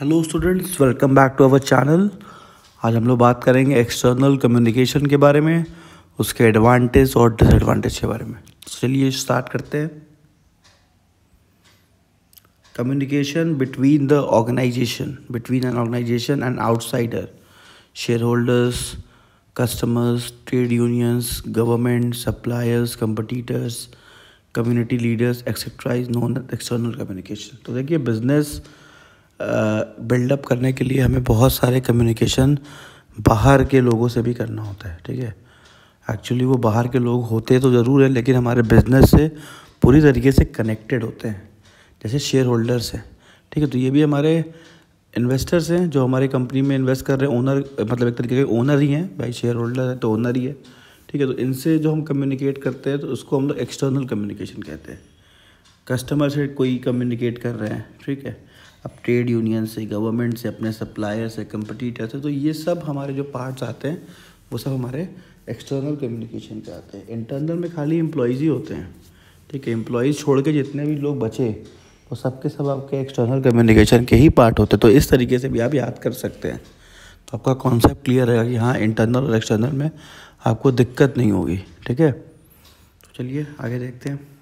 Hello students welcome back to our channel आज हम लोग बात करेंगे एक्सटर्नल कम्युनिकेशन के बारे में, उसके एडवांटेज और डिसएडवांटेज के बारे में। चलिए स्टार्ट करते हैं। Communication between the organization between an organization and outsider shareholders customers trade unions government suppliers competitors community leaders etcetera is known external communication तो देखिए बिज़नेस बिल्डअप करने के लिए हमें बहुत सारे कम्युनिकेशन बाहर के लोगों से भी करना होता है, ठीक है? एक्चुअली वो बाहर के लोग होते तो ज़रूर हैं, लेकिन हमारे बिज़नेस से पूरी तरीके से कनेक्टेड होते हैं, जैसे शेयर होल्डर्स हैं, ठीक है? तो ये भी हमारे इन्वेस्टर्स हैं, जो हमारी कंपनी में इन्वेस्ट कर रहे हैं ओनर मतलब एक तरीके के ओनर ही हैं, भाई शेयर होल्डर है तो ओनर ही है, ठीक है? तो इनसे जो हम कम्युनिकेट करते हैं तो उसको हम लोग एक्सटर्नल कम्युनिकेशन कहते हैं। कस्टमर से कोई कम्युनिकेट कर रहे हैं, ठीक है? अब ट्रेड यूनियन से गवर्नमेंट से, अपने सप्लायर से कंपटीटर से तो ये सब हमारे जो पार्ट्स आते हैं, वो सब हमारे एक्सटर्नल कम्युनिकेशन के आते हैं। इंटरनल में खाली एम्प्लॉयज़ ही होते हैं। ठीक है एम्प्लॉयज़ छोड़ के जितने भी लोग बचे, वो सब के सब आपके एक्सटर्नल कम्युनिकेशन के ही पार्ट होते हैं। तो इस तरीके से भी आप याद कर सकते हैं। तो आपका कॉन्सेप्ट क्लियर रहेगा कि हाँ इंटरनल और एक्सटर्नल में आपको दिक्कत नहीं होगी। ठीक है? तो चलिए, आगे देखते हैं।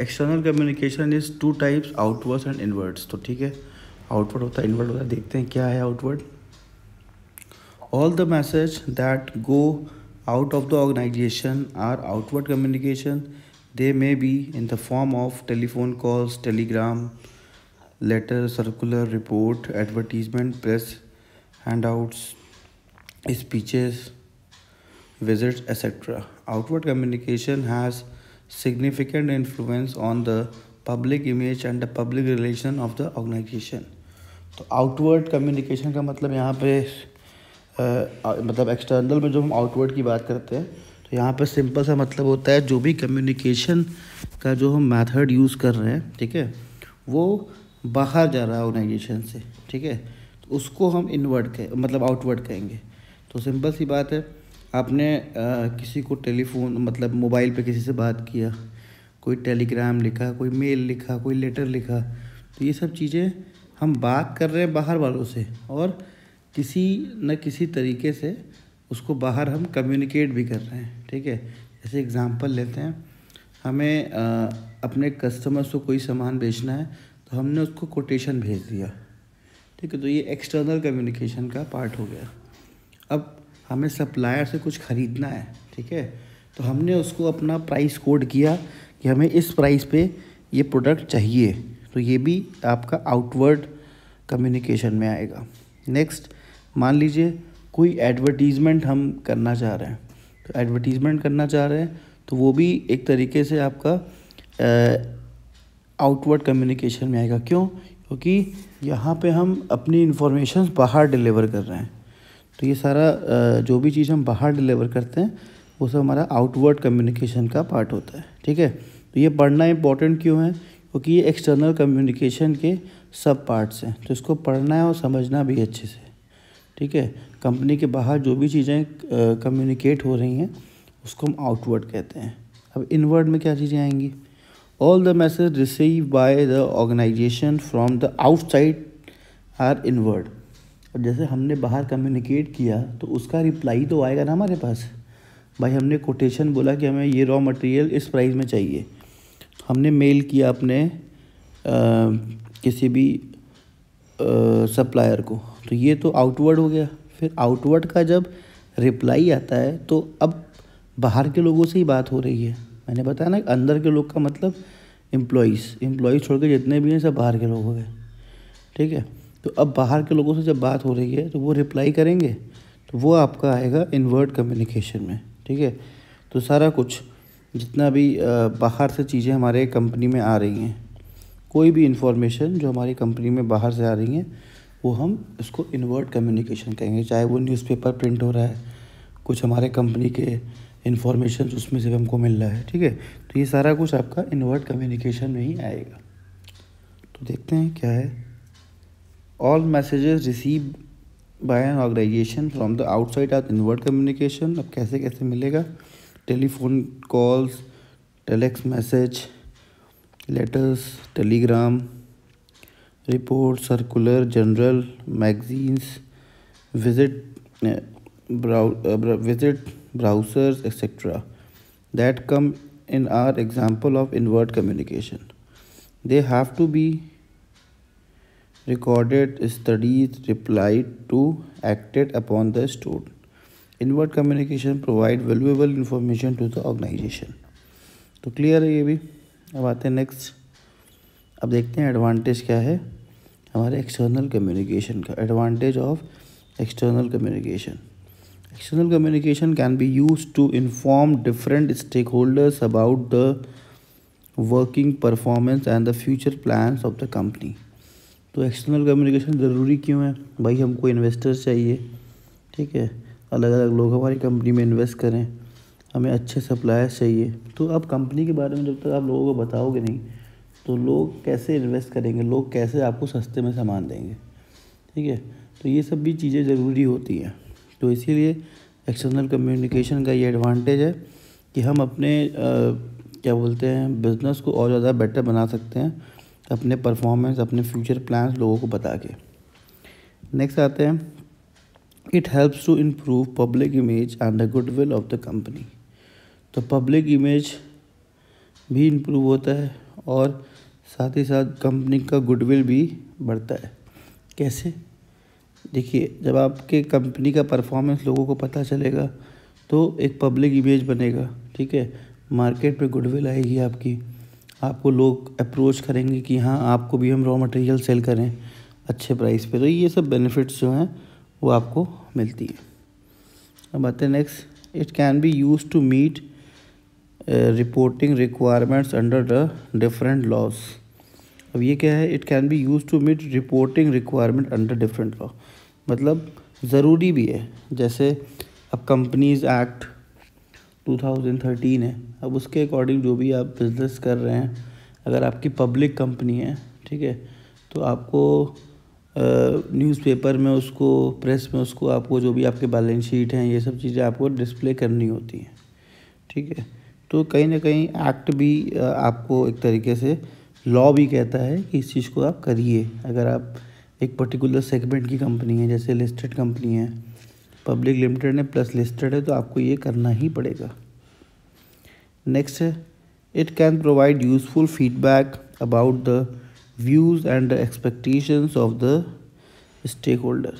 External communication is two types outwards and inwards तो ठीक है? आउटवर्ड होता है इनवर्ड होता है। देखते हैं क्या है outward all the message that go out of the organization are outward communication they may be in the form of telephone calls telegram letter circular report advertisement press handouts speeches visits etc outward communication has significant influence on the public image and the public relation of the organization. तो outward communication का मतलब यहाँ पे आ, मतलब external में जो हम outward की बात करते हैं तो यहाँ पे सिंपल सा मतलब होता है जो भी कम्युनिकेशन का जो हम मेथड यूज़ कर रहे हैं ठीक है वो बाहर जा रहा है ऑर्गेनाइजेशन से ठीक है तो उसको हम इनवर्ड कह मतलब आउटवर्ड कहेंगे। तो सिंपल सी बात है आपने आ, किसी को टेलीफोन मतलब मोबाइल पे किसी से बात किया? कोई टेलीग्राम लिखा कोई मेल लिखा कोई लेटर लिखा? तो ये सब चीज़ें हम बात कर रहे हैं बाहर वालों से और किसी न किसी तरीके से उसको बाहर हम कम्युनिकेट भी कर रहे हैं ठीक है? जैसे एग्ज़ाम्पल लेते हैं। हमें आ, अपने कस्टमर्स को कोई सामान बेचना है तो हमने उसको कोटेशन भेज दिया। ठीक है तो ये एक्सटर्नल कम्युनिकेशन का पार्ट हो गया। अब हमें सप्लायर से कुछ ख़रीदना है, ठीक है? तो हमने उसको अपना प्राइस कोड किया कि हमें इस प्राइस पे ये प्रोडक्ट चाहिए। तो ये भी आपका आउटवर्ड कम्युनिकेशन में आएगा। नेक्स्ट मान लीजिए कोई एडवर्टीज़मेंट हम करना चाह रहे हैं। तो एडवर्टीज़मेंट करना चाह रहे हैं तो वो भी एक तरीके से आपका आउटवर्ड कम्युनिकेशन में आएगा। क्यों? क्योंकि यहाँ पे हम अपनी इंफॉर्मेशन बाहर डिलीवर कर रहे हैं। तो ये सारा जो भी चीज़ हम बाहर डिलीवर करते हैं, वो सब हमारा आउटवर्ड कम्युनिकेशन का पार्ट होता है, ठीक है? तो ये पढ़ना इंपॉर्टेंट क्यों है? क्योंकि ये एक्सटर्नल कम्युनिकेशन के सब पार्ट्स हैं तो इसको पढ़ना है और समझना भी अच्छे से, ठीक है? कंपनी के बाहर जो भी चीज़ें कम्युनिकेट हो रही हैं, उसको हम आउटवर्ड कहते हैं। अब इनवर्ड में क्या चीज़ें आएँगी? All the message receive by the organization from the outside are inward और जैसे हमने बाहर कम्युनिकेट किया तो उसका रिप्लाई तो आएगा ना हमारे पास। भाई हमने कोटेशन बोला कि हमें ये रॉ मटेरियल इस प्राइस में चाहिए। हमने मेल किया अपने आ, किसी भी सप्लायर को। तो ये तो आउटवर्ड हो गया। फिर आउटवर्ड का जब रिप्लाई आता है तो अब बाहर के लोगों से ही बात हो रही है। मैंने बताया ना अंदर के लोग का मतलब एम्प्लॉयज़ एम्प्लॉयज़ छोड़ के जितने भी हैं सब बाहर के लोग हो गए। ठीक है? तो अब बाहर के लोगों से जब बात हो रही है तो वो रिप्लाई करेंगे तो वो आपका आएगा इनवर्ड कम्युनिकेशन में, ठीक है? तो सारा कुछ, जितना भी बाहर से चीज़ें हमारे कंपनी में आ रही हैं, कोई भी इंफॉर्मेशन जो हमारी कंपनी में बाहर से आ रही हैं, वो हम इसको इनवर्ड कम्युनिकेशन कहेंगे। चाहे वो न्यूज़पेपर प्रिंट हो रहा है, कुछ हमारे कंपनी के इन्फॉर्मेशन उसमें से हमको मिल रहा है, ठीक है? तो ये सारा कुछ आपका इन्वर्ट कम्युनिकेशन में ही आएगा। तो देखते हैं क्या है। All messages received by an organization from the outside are inward communication अब कैसे कैसे मिलेगा telephone calls telex message letters telegram magazines, visit, uh, brow, uh, visit browsers, etc. that come in our example of inward communication. They have to be recorded, studied, replied to, acted upon the stored. Inward communication provide valuable information to the organization. तो clear है ये भी? अब आते हैं next अब देखते हैं एडवांटेज क्या है हमारे एक्सटर्नल कम्युनिकेशन का। Advantage of external communication external communication can be use to inform different stakeholders about the working performance and the future plans of the company तो एक्सटर्नल कम्युनिकेशन ज़रूरी क्यों है? भाई हमको इन्वेस्टर्स चाहिए ठीक है? अलग अलग लोग हमारी कंपनी में इन्वेस्ट करें हमें अच्छे सप्लायर्स चाहिए। तो आप कंपनी के बारे में जब तक आप लोगों को बताओगे नहीं तो लोग कैसे इन्वेस्ट करेंगे? लोग कैसे आपको सस्ते में सामान देंगे? ठीक है? तो ये सब भी चीज़ें ज़रूरी होती हैं। तो इसीलिए एक्सटर्नल कम्युनिकेशन का ये एडवांटेज है कि हम अपने आ, क्या बोलते हैं बिज़नेस को और ज़्यादा बेटर बना सकते हैं। अपने परफॉर्मेंस अपने फ्यूचर प्लान्स लोगों को बता के। नेक्स्ट आते हैं। It helps to improve public image and the goodwill of the company तो पब्लिक इमेज भी इम्प्रूव होता है और साथ ही साथ कंपनी का गुडविल भी बढ़ता है। कैसे? देखिए, जब आपके कंपनी का परफॉर्मेंस लोगों को पता चलेगा तो एक पब्लिक इमेज बनेगा, ठीक है? मार्केट में गुडविल आएगी आपकी। आपको लोग अप्रोच करेंगे कि हाँ आपको भी हम रॉ मटेरियल सेल करें अच्छे प्राइस पे। तो ये सब बेनिफिट्स जो हैं, वो आपको मिलती है। अब आते हैं next it can be use to meet reporting requirements under the different laws अब ये क्या है? It can be use to meet reporting requirement under different law मतलब ज़रूरी भी है। जैसे अब कंपनीज़ एक्ट 2013 है। अब उसके अकॉर्डिंग जो भी आप बिज़नेस कर रहे हैं, अगर आपकी पब्लिक कंपनी है, ठीक है तो आपको न्यूज़पेपर में उसको प्रेस में उसको, आपको जो भी आपके बैलेंस शीट हैं, ये सब चीज़ें आपको डिस्प्ले करनी होती हैं, ठीक है। तो कहीं ना कहीं एक्ट भी आपको एक तरीके से लॉ भी कहता है कि इस चीज़ को आप करिए। अगर आप एक पर्टिकुलर सेगमेंट की कंपनी है, जैसे लिस्टेड कंपनी है पब्लिक लिमिटेड है प्लस लिस्टेड है तो आपको ये करना ही पड़ेगा। नेक्स्ट है it can provide useful feedback about the views and expectations of the stakeholder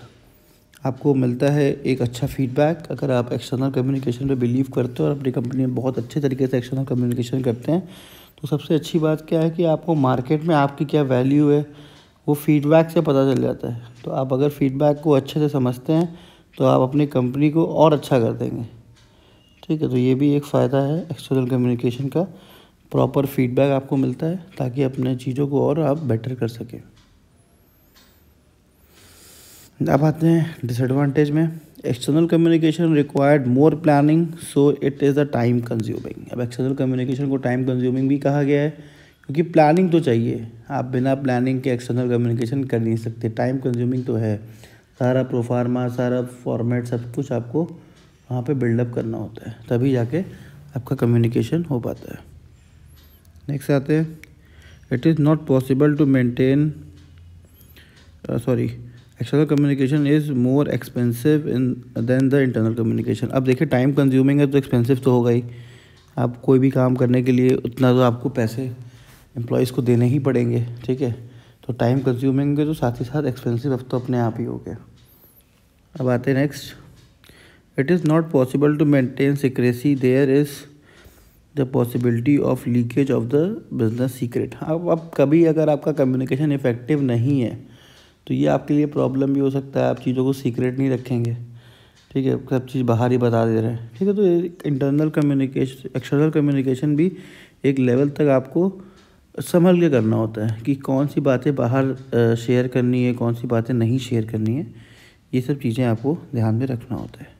आपको मिलता है एक अच्छा फीडबैक अगर आप एक्सटर्नल कम्युनिकेशन पे बिलीव करते हो और अपनी कंपनी में बहुत अच्छे तरीके से एक्सटर्नल कम्युनिकेशन करते हैं तो सबसे अच्छी बात क्या है कि आपको मार्केट में आपकी क्या वैल्यू है, वो फीडबैक से पता चल जाता है। तो आप अगर फीडबैक को अच्छे से समझते हैं तो आप अपनी कंपनी को और अच्छा कर देंगे। ठीक है तो ये भी एक फ़ायदा है एक्सटर्नल कम्युनिकेशन का। प्रॉपर फीडबैक आपको मिलता है ताकि अपने चीज़ों को और आप बेटर कर सकें। अब आते हैं डिसएडवांटेज में। External communication required more planning so it is the time consuming अब एक्सटर्नल कम्युनिकेशन को टाइम कंज्यूमिंग भी कहा गया है, क्योंकि प्लानिंग तो चाहिए। आप बिना प्लानिंग के एक्सटर्नल कम्युनिकेशन कर नहीं सकते। टाइम कंज्यूमिंग तो है। सारा प्रोफार्मा सारा फॉर्मेट सब कुछ आपको वहाँ पे बिल्डअप करना होता है। तभी जाके आपका कम्युनिकेशन हो पाता है। नेक्स्ट आते हैं। It is not possible to maintain sorry external communication is more expensive in then the internal communication अब देखिए टाइम कंज्यूमिंग है तो एक्सपेंसिव तो होगा ही। आप कोई भी काम करने के लिए उतना तो आपको पैसे एम्प्लॉयज़ को देने ही पड़ेंगे, ठीक है? तो टाइम कंज्यूमिंग तो साथ ही साथ एक्सपेंसिव अब तो अपने आप ही हो गया। अब आते हैं next it is not possible to maintain secrecy there is the possibility of leakage of the business secret अब अब कभी अगर आपका कम्युनिकेशन इफ़ेक्टिव नहीं है तो ये आपके लिए प्रॉब्लम भी हो सकता है। आप चीज़ों को सीक्रेट नहीं रखेंगे। ठीक है? सब चीज़ बाहर ही बता दे रहे हैं। ठीक है? तो इंटरनल कम्युनिकेशन एक्सटर्नल कम्युनिकेशन भी एक लेवल तक आपको संभल के करना होता है कि कौन सी बातें बाहर शेयर करनी है, कौन सी बातें नहीं शेयर करनी है, ये सब चीज़ें आपको ध्यान में रखना होता है।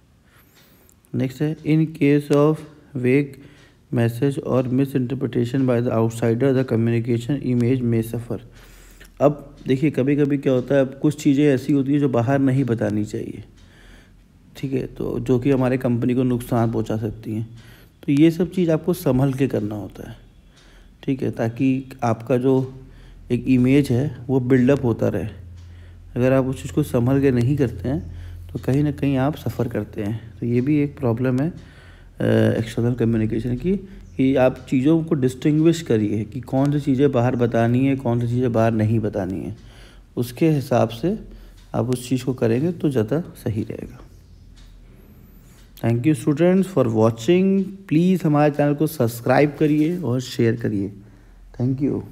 नेक्स्ट है in case of vague message और misinterpretation by the outsider the communication image में सफ़र अब देखिए कभी कभी क्या होता है, अब कुछ चीज़ें ऐसी होती हैं जो बाहर नहीं बतानी चाहिए। ठीक है तो जो कि हमारे कंपनी को नुकसान पहुँचा सकती हैं। तो ये सब चीज़ आपको संभल के करना होता है। ठीक है, ताकि आपका जो एक इमेज है, वो बिल्डअप होता रहे। अगर आप उस चीज़ को संभल के नहीं करते हैं तो कहीं ना कहीं आप सफ़र करते हैं। तो ये भी एक प्रॉब्लम है एक्सटर्नल कम्युनिकेशन की, कि आप चीज़ों को डिस्टिंग्विश करिए, कि कौन सी चीज़ें बाहर बतानी है, कौन सी चीज़ें बाहर नहीं बतानी है। उसके हिसाब से आप उस चीज़ को करेंगे तो ज़्यादा सही रहेगा। Thank you students for watching please हमारे चैनल को सब्सक्राइब करिए और शेयर करिए. Thank you